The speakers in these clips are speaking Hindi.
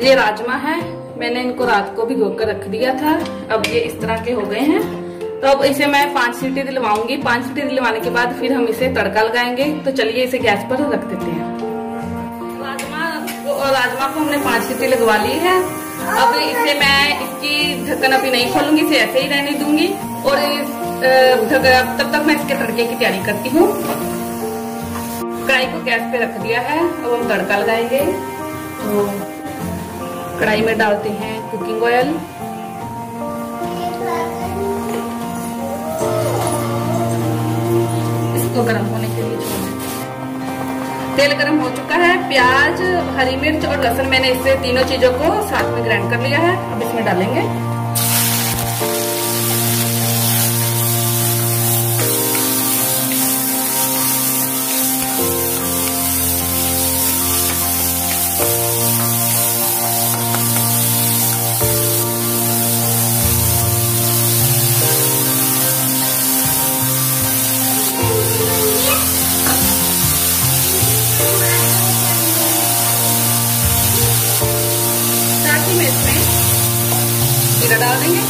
ये राजमा है। मैंने इनको रात को भिगो कर रख दिया था। अब ये इस तरह के हो गए हैं। तो अब इसे मैं पाँच सीटी दिलवाऊँगी। पाँच सीटी दिलवाने के बाद फिर हम इसे तड़का लगाएँगे। तो चलिए इसे गैस पर रख देते हैं। राजमा राजमा को हमने पाँच सीटी लगवा ली है। अब इसे मैं इसकी ढक्कन अभी नहीं खोलूँगी, इसे ऐसे ही रहने दूँगी। और तब तक मैं इसके तड़के की तैयारी करती हूँ। कढ़ाई को गैस पे रख दिया है। अब हम तड़का लगाएँगे। तो कढ़ाई में डालते हैं कुकिंग ऑयल इसको गर्म होने के लिए तेल गर्म हो चुका है, प्याज, हरी मिर्च और लहसुन मैंने इससे तीनों चीज़ों को साथ में ग्राइंड कर लिया है। अब इसमें डालेंगे डाल देंगे।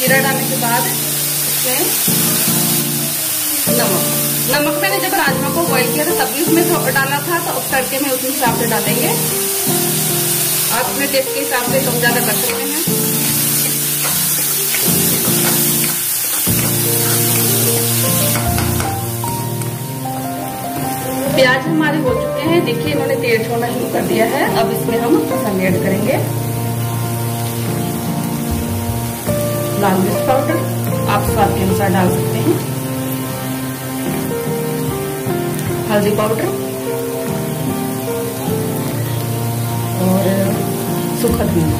जीरा डालने के बाद नमक। नमक मैंने जब राजमा को बॉईल किया था तभी उसमें डाला था तो अब तड़के में उसी हिसाब से डालेंगे। आप अपने टेस्ट के हिसाब से कम ज़्यादा कर सकते हैं। प्याज हमारे हो चुके हैं। देखिए, इन्होंने तेल छोड़ना शुरू कर दिया है। अब इसमें हम मसाले ऐड करेंगे। लाल मिर्च पाउडर आप स्वाद के अनुसार डाल सकते हैं। हल्दी पाउडर। सूखा धनिया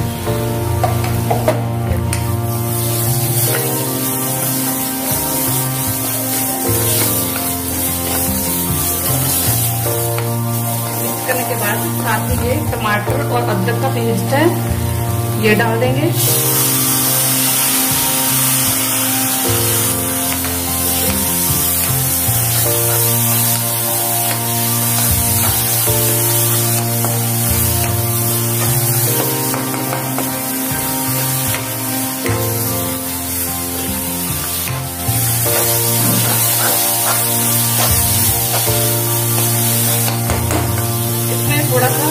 करने के बाद साथ ही ये टमाटर और अदरक का पेस्ट है, ये डाल देंगे। थोड़ा सा,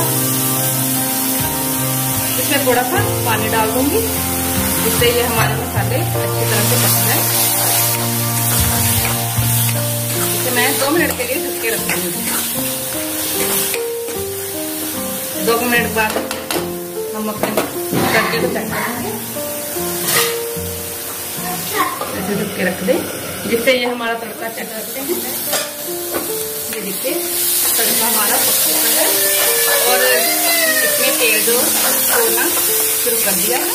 इसमें थोड़ा सा पानी डाल दूँगी, जिससे ये हमारे मसाले अच्छी तरह से पक जाए। इसे मैं दो मिनट के लिए ढक के रख दूँगी। दो मिनट बाद हम अपने तड़के को चेक करेंगे ऐसे ढक के रख दे। जिससे ये हमारा तड़का चेक करते हैं। ये देखिए, तड़का हमारा पक चुका है। और इसमें तेल जो छोड़ना शुरू कर दिया है।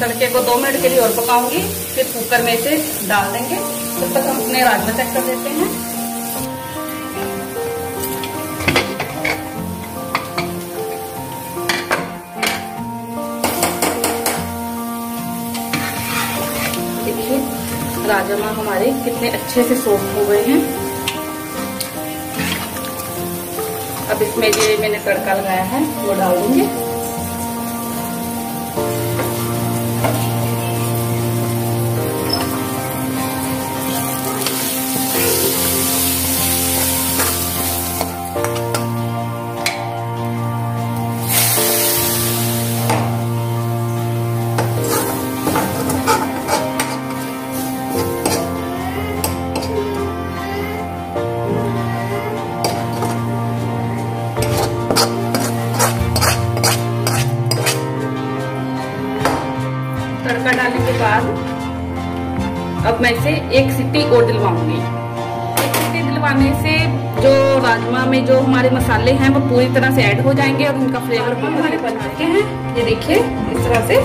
तड़के को दो मिनट के लिए और पकाऊँगी, फिर कुकर में इसे डाल देंगे। तब तो तक हम अपने राजमा चेक कर देते हैं। राजमा हमारे कितने अच्छे से सोख हो गए हैं। अब इसमें जो मैंने तड़का लगाया है, वो डाल दूँगी। तड़का डालने के बाद अब मैं इसे एक सीटी और दिलवाऊँगी। एक सीटी दिलवाने से जो राजमा में जो हमारे मसाले हैं, वो पूरी तरह से ऐड हो जाएँगे और उनका फ्लेवर हमारे बन चुके हैं। ये देखिए, इस तरह से।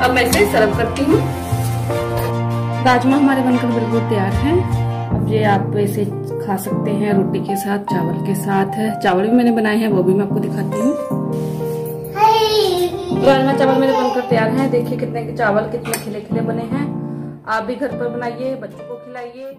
अब मैं इसे सर्व करती हूँ। राजमा हमारे बनकर बिल्कुल तैयार हैं। अब ये आप इसे खा सकते हैं रोटी के साथ, चावल के साथ। चावल भी मैंने बनाए हैं, वो भी मैं आपको दिखाती हूँ। राजमा चावल मेरे बनकर तैयार हैं। देखिए कितने के चावल कितने खिले खिले बने हैं। आप भी घर पर बनाइए, बच्चों को खिलाइए।